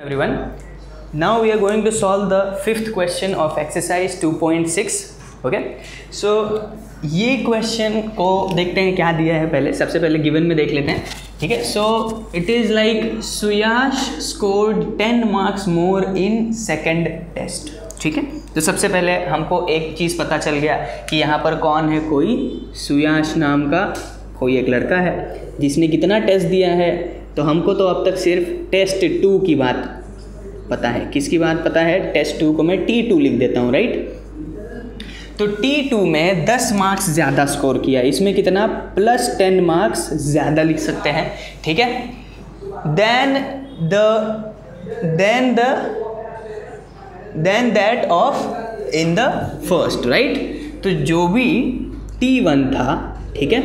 everyone. Now we are going to solve the fifth question of exercise 2.6 okay? So, ये question को देखते हैं क्या दिया है पहले। सबसे पहले गिवन में देख लेते हैं, ठीक है? So it is like Suyash scored ten marks more in second test ठीक है? तो सबसे पहले हमको एक चीज़ पता चल गया कि यहाँ पर कौन है कोई? सुयाश नाम का कोई एक लड़का है, जिसने कितना टेस्ट दिया है? तो हमको तो अब तक सिर्फ़ टेस्ट टू की बात पता है। किसकी बात पता है? टेस्ट टू को मैं टी टू लिख देता हूँ राइट तो टी टू में दस मार्क्स ज़्यादा स्कोर किया। इसमें कितना? प्लस टेन मार्क्स ज़्यादा लिख सकते हैं, ठीक है? Then the then the then that of in the first right तो जो भी टी वन था, ठीक है?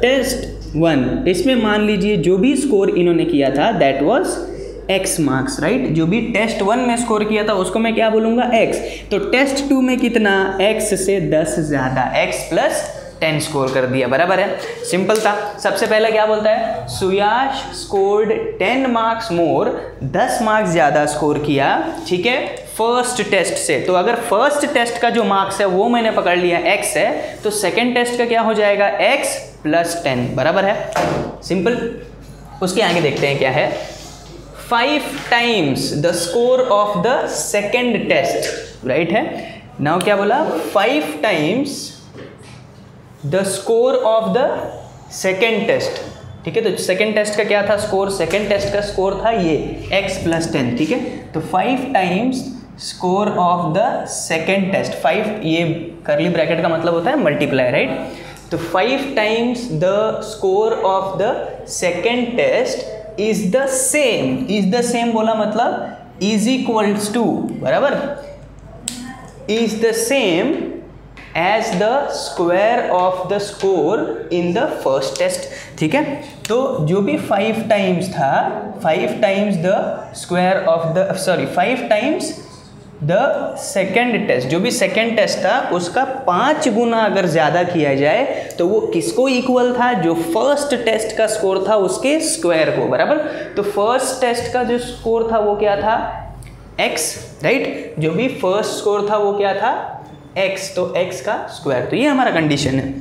Test one. इसमें मान लीजिए जो भी स्कोर इन्होंने किया था that was X marks right जो भी टेस्ट वन में स्कोर किया था, उसको मैं क्या बोलूँगा? एक्स तो टेस्ट टू में कितना? एक्स से दस ज़्यादा। एक्स प्लस टेन स्कोर कर दिया। बराबर है? सिंपल था। सबसे पहले क्या बोलता है? Suyash scored ten marks more दस मार्क्स ज़्यादा स्कोर किया। ठीक है? फ़र्स्ट टेस्ट से। तो अगर फ़र्स्ट टेस्ट का जो मार्क्स है, वो मैंने पकड़ लिया। एक्स है तो सेकेंड टेस्ट का क्या हो जाएगा? एक्स प्लस टेन, बराबर है? सिंपल। उसके आगे देखते हैं क्या है। Five times the score of the second test right है? नाउ क्या बोला? Five times the score of the second test ठीक है तो सेकेंड टेस्ट का क्या था स्कोर सेकेंड टेस्ट का स्कोर था ये, x प्लस टेन ठीक है? तो five times score of the second test five ये करली ब्रैकेट का मतलब होता है मल्टीप्लाई राइट तो five times the score of the second test is the same is the same बोला मतलब इज़ इक्वल्स टू बराबर? Is the same as the square of the score in the first test ठीक है? तो जो भी five times था five times the square of the sorry five times the second test, जो भी सेकेंड टेस्ट था, उसका पाँच गुना अगर ज़्यादा किया जाए तो वो किसको इक्वल था? जो फ़र्स्ट टेस्ट का स्कोर था, उसके स्क्वायर को, बराबर? तो फ़र्स्ट टेस्ट का जो स्कोर था, वो क्या था? एक्स राइट जो भी फ़र्स्ट स्कोर था, वो क्या था? एक्स तो एक्स का स्क्वायर तो ये हमारा कंडीशन है।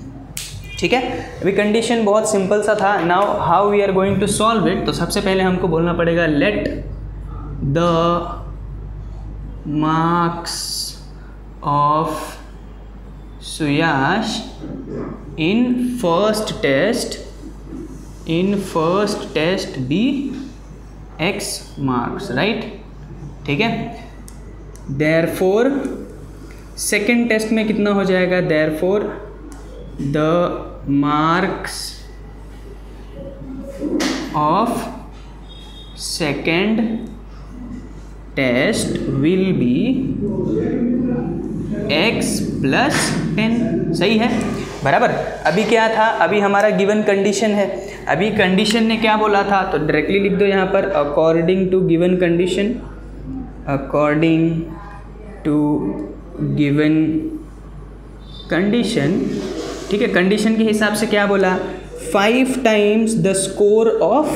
ठीक है? अभी कंडीशन बहुत सिंपल सा था। Now how we are going to solve it तो सबसे पहले हमको बोलना पड़ेगा let the marks of Suyash in first test in first test be x marks right ठीक है देर फोर सेकेंड टेस्ट में कितना हो जाएगा therefore the marks of second test will be X plus ten सही है? बराबर। अभी क्या था? अभी हमारा गिवन कंडीशन है। अभी कंडीशन ने क्या बोला था? तो डायरेक्टली लिख दो यहाँ पर according to given condition according to given condition ठीक है? कंडीशन के हिसाब से क्या बोला? Five times the score of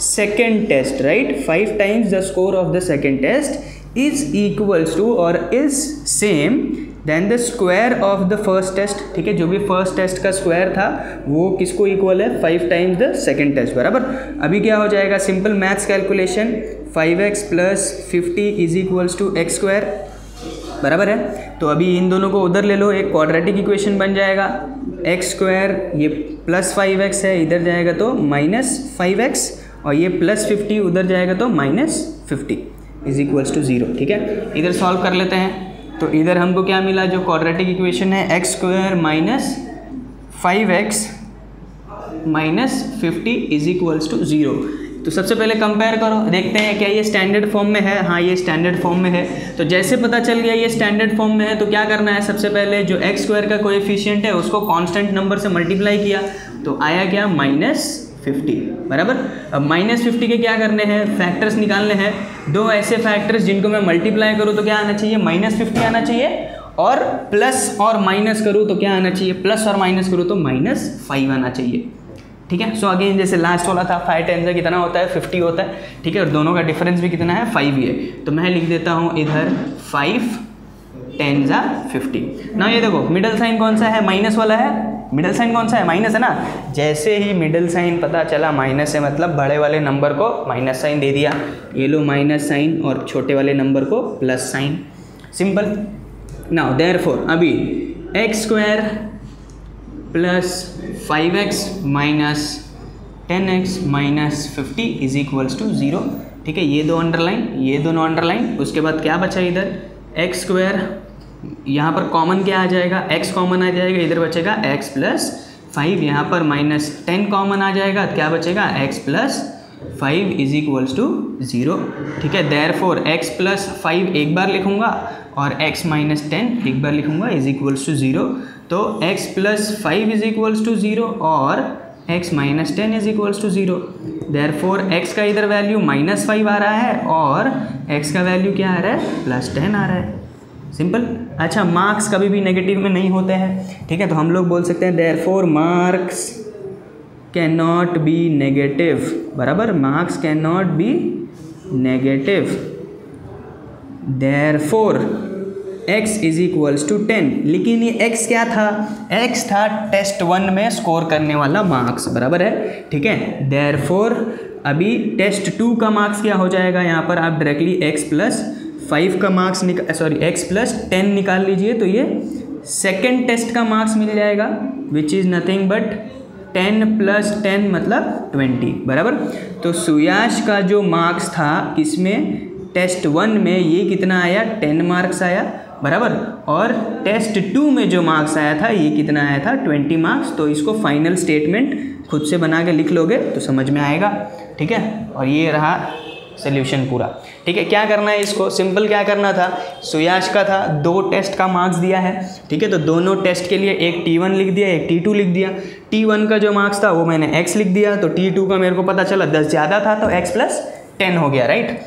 second test, right? 5 times the score of the second test is equals to or is same than the square of the first test ठीक है, जो भी फ़र्स्ट टेस्ट का स्क्वायर था, वो किसको equal है? Five times the second test बराबर? अभी क्या हो जाएगा? Simple maths calculation five X plus fifty is equals to X square बराबर है? तो अभी इन दोनों को उधर ले लो, एक क्वाड्रेटिक इक्वेशन बन जाएगा एक्स स्क्वायर ये प्लस फाइव एक्स है, इधर जाएगा तो माइनस फाइव एक्स और ये प्लस फिफ्टी उधर जाएगा तो minus fifty is equals to zero ठीक है? इधर सॉल्व कर लेते हैं। तो इधर हमको क्या मिला? जो क्वाड्रेटिक इक्वेशन है X square minus five X minus fifty is equals to zero तो सबसे पहले कंपेयर करो, देखते हैं क्या ये स्टैंडर्ड फॉर्म में है? हाँ ये स्टैंडर्ड फॉर्म में है। तो जैसे पता चल गया ये स्टैंडर्ड फॉर्म में है तो क्या करना है सबसे पहले? जो एक्स स्क्वायर का कोएफिशिएंट है, उसको कांस्टेंट नंबर से मल्टीप्लाई किया। तो आया क्या? माइनस फिफ्टी, बराबर? अब माइनस फिफ्टी के क्या करने हैं? फैक्टर्स निकालने हैं। दो ऐसे फैक्टर्स जिनको मैं मल्टीप्लाई करूँ तो क्या आना चाहिए? माइनस फिफ्टी आना चाहिए। और प्लस और माइनस करूँ तो क्या आना चाहिए? प्लस और माइनस करूँ तो माइनस फाइव आना चाहिए। ठीक है? सो अगेन जैसे लास्ट वाला था फाइव टेन से कितना होता है? फिफ्टी होता है। ठीक है? और दोनों का डिफरेंस भी कितना है? फाइव ही है। तो मैं लिख देता हूँ इधर फाइव टेन ज़ा फिफ्टी ना ये देखो मिडल साइन कौन सा है? माइनस वाला है। मिडल साइन कौन सा है? माइनस है ना? जैसे ही मिडल साइन पता चला माइनस है मतलब बड़े वाले नंबर को माइनस साइन दे दिया। ये लो माइनस साइन और छोटे वाले नंबर को plus sign simple now therefore अभी X square plus five X minus ten X minus fifty is equals to zero ठीक है, ये दो अंडरलाइन ये दोनों अंडरलाइन उसके बाद क्या बचा इधर? एक्स स्क्वायर यहाँ पर कॉमन क्या आ जाएगा? एक्स कॉमन आ जाएगा, इधर बचेगा एक्स प्लस फाइव यहाँ पर माइनस टेन कॉमन आ जाएगा क्या बचेगा? X plus five is equals to zero ठीक है? Therefore x plus five एक बार लिखूँगा और x माइनस टेन एक बार लिखूँगा इज़ इक्वल्स टू ज़ीरो तो x plus five is equals to zero और x minus ten is equals to zero therefore X का इधर वैल्यू माइनस फाइव आ रहा है और x का वैल्यू क्या आ रहा है? प्लस टेन आ रहा है। सिंपल। अच्छा मार्क्स कभी भी नेगेटिव में नहीं होते हैं, ठीक है? तो हम लोग बोल सकते हैं therefore marks can not be negative बराबर? Marks can not be negative therefore X is equals to ten लेकिन ये x क्या था? x था टेस्ट वन में स्कोर करने वाला मार्क्स बराबर है? ठीक है? देर फोर अभी टेस्ट टू का मार्क्स क्या हो जाएगा? यहाँ पर आप डायरेक्टली x प्लस फाइव का मार्क्स निकाल सॉरी एक्स प्लस टेन निकाल लीजिए तो ये सेकेंड टेस्ट का मार्क्स मिल जाएगा which is nothing but ten plus ten मतलब ट्वेंटी बराबर? तो सुयाश का जो मार्क्स था, इसमें टेस्ट वन में ये कितना आया? टेन मार्क्स आया, बराबर? और टेस्ट टू में जो मार्क्स आया था, ये कितना आया था? ट्वेंटी मार्क्स तो इसको फाइनल स्टेटमेंट खुद से बना के लिख लोगे तो समझ में आएगा, ठीक है? और ये रहा सोल्यूशन पूरा। ठीक है, क्या करना है इसको? सिंपल क्या करना था? सुयाश का था, दो टेस्ट का मार्क्स दिया है। ठीक है तो दोनों टेस्ट के लिए एक टी वन लिख दिया, एक टी टू लिख दिया। टी वन का जो मार्क्स था, वो मैंने एक्स लिख दिया तो टी टू का मेरे को पता चला, दस ज़्यादा था तो एक्स प्लस टेन हो गया राइट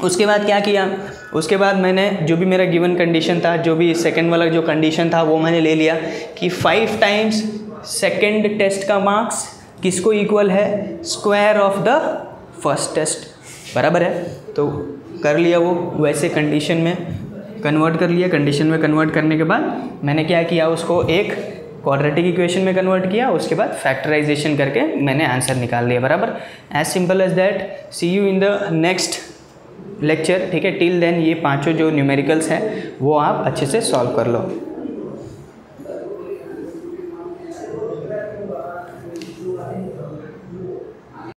उसके बाद क्या किया? उसके बाद मैंने जो भी मेरा गिवन कंडीशन था, जो भी सेकंड वाला जो कंडीशन था, वो मैंने ले लिया कि फाइव टाइम्स सेकंड टेस्ट का मार्क्स किसको इक्वल है? Square of the first test बराबर है? तो कर लिया वो, वैसे कंडीशन में कन्वर्ट कर लिया। कंडीशन में कन्वर्ट करने के बाद मैंने क्या किया, उसको एक क्वाड्रेटिक इक्वेशन में कन्वर्ट किया, उसके बाद फैक्टराइजेशन करके मैंने आंसर निकाल लिया, बराबर? As simple as that see you in the next lecture ठीक है? टिल देन ये पाँचों जो न्यूमेरिकल्स हैं, वो आप अच्छे से सॉल्व कर लो।